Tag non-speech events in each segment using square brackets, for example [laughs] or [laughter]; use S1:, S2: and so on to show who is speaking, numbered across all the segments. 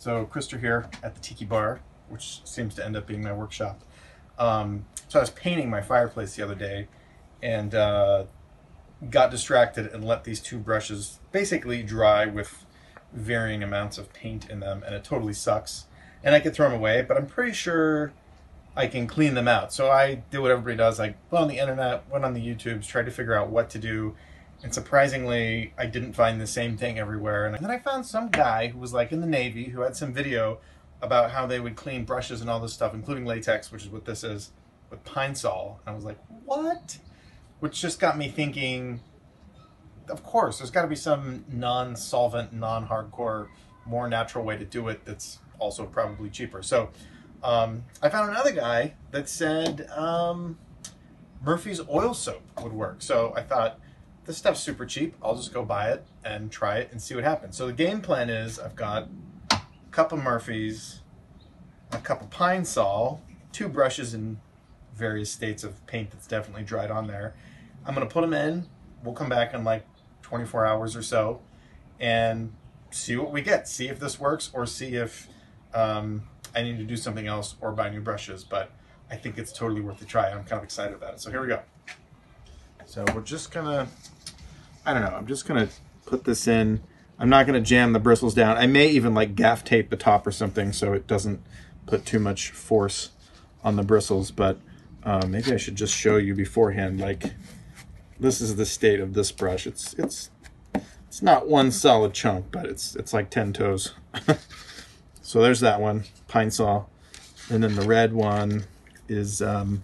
S1: So Krister here at the Tiki Bar, which seems to end up being my workshop. Um, so I was painting my fireplace the other day and uh, got distracted and let these two brushes basically dry with varying amounts of paint in them and it totally sucks. And I could throw them away, but I'm pretty sure I can clean them out. So I did what everybody does. I went on the internet, went on the YouTubes, tried to figure out what to do and surprisingly, I didn't find the same thing everywhere. And then I found some guy who was like in the Navy who had some video about how they would clean brushes and all this stuff, including latex, which is what this is, with Pine Sol. And I was like, what? Which just got me thinking, of course, there's got to be some non-solvent, non-hardcore, more natural way to do it that's also probably cheaper. So um, I found another guy that said um, Murphy's oil soap would work. So I thought, this stuff's super cheap. I'll just go buy it and try it and see what happens. So the game plan is I've got a cup of Murphy's, a cup of Pine Sol, two brushes in various states of paint that's definitely dried on there. I'm gonna put them in. We'll come back in like 24 hours or so and see what we get. See if this works or see if um, I need to do something else or buy new brushes. But I think it's totally worth a try. I'm kind of excited about it. So here we go. So we're just gonna I don't know. I'm just going to put this in. I'm not going to jam the bristles down. I may even like gaff tape the top or something so it doesn't put too much force on the bristles, but uh, maybe I should just show you beforehand, like this is the state of this brush. It's, it's, it's not one solid chunk, but it's, it's like 10 toes. [laughs] so there's that one, Pine Sol, And then the red one is um,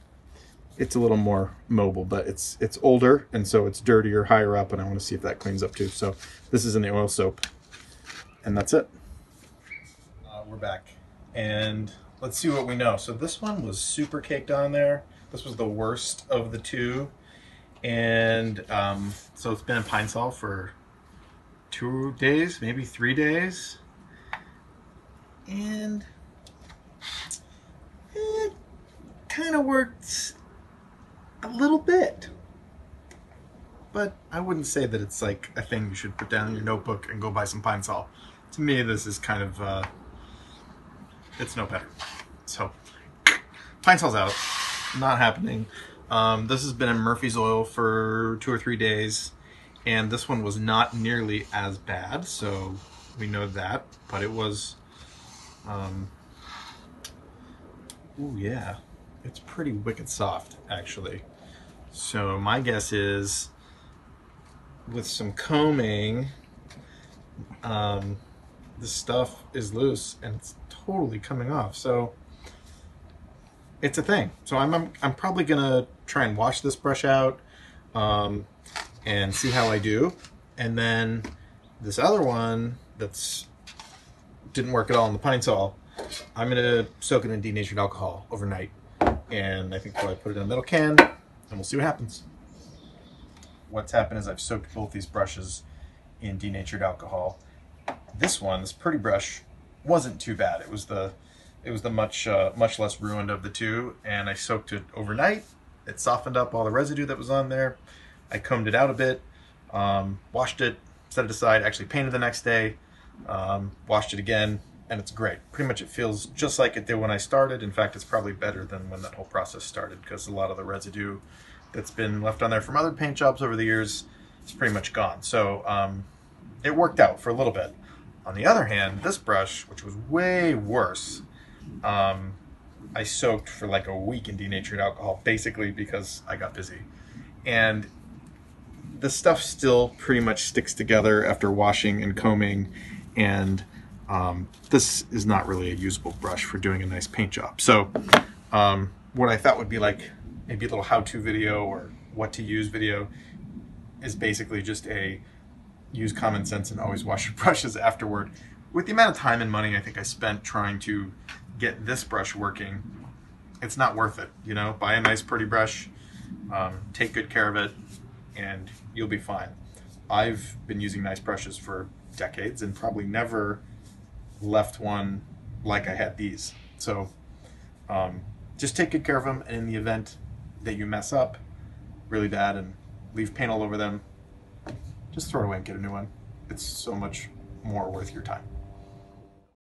S1: it's a little more mobile, but it's it's older and so it's dirtier higher up, and I want to see if that cleans up too. So this is in the oil soap, and that's it. Uh, we're back, and let's see what we know. So this one was super caked on there. This was the worst of the two, and um, so it's been in Pine Sol for two days, maybe three days, and it kind of worked a little bit. But I wouldn't say that it's like a thing you should put down in your notebook and go buy some Pine Sol. To me, this is kind of, uh, it's no better. So, Pine Sol's out. Not happening. Um, this has been in Murphy's oil for two or three days, and this one was not nearly as bad, so we know that, but it was, um, oh yeah, it's pretty wicked soft, actually. So my guess is with some combing, um, the stuff is loose and it's totally coming off. So it's a thing. So I'm, I'm, I'm probably gonna try and wash this brush out um, and see how I do. And then this other one that's didn't work at all in the pine sol, I'm gonna soak it in denatured alcohol overnight and I think probably put it in a metal can and we'll see what happens. What's happened is I've soaked both these brushes in denatured alcohol. This one, this Purdy brush, wasn't too bad. It was the it was the much uh, much less ruined of the two, and I soaked it overnight. It softened up all the residue that was on there. I combed it out a bit, um, washed it, set it aside. Actually painted the next day, um, washed it again, and it's great. Pretty much it feels just like it did when I started. In fact, it's probably better than when that whole process started because a lot of the residue that's been left on there from other paint jobs over the years is pretty much gone. So um, it worked out for a little bit. On the other hand, this brush, which was way worse, um, I soaked for like a week in denatured alcohol, basically because I got busy. And the stuff still pretty much sticks together after washing and combing and um, this is not really a usable brush for doing a nice paint job. So um, what I thought would be like maybe a little how-to video or what to use video is basically just a use common sense and always wash your [laughs] brushes afterward. With the amount of time and money I think I spent trying to get this brush working, it's not worth it. You know, buy a nice Purdy brush, um, take good care of it, and you'll be fine. I've been using nice brushes for decades and probably never left one like I had these. So um, just take good care of them. And in the event that you mess up really bad and leave paint all over them, just throw it away and get a new one. It's so much more worth your time.